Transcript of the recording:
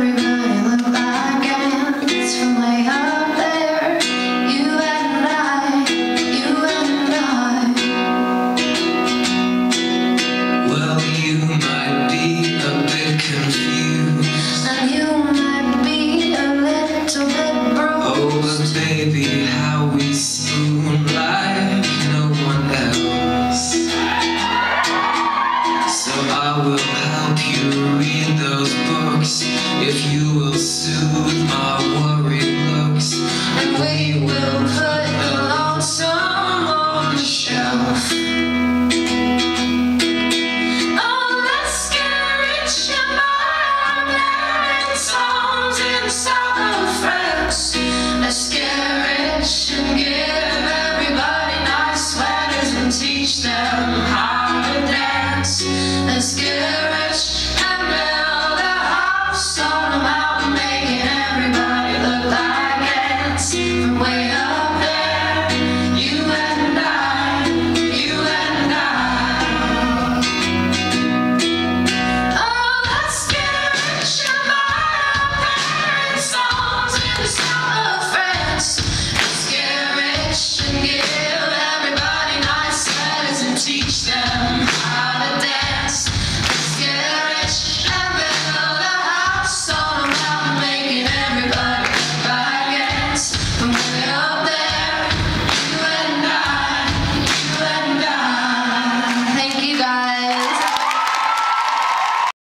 Everybody if you will soon.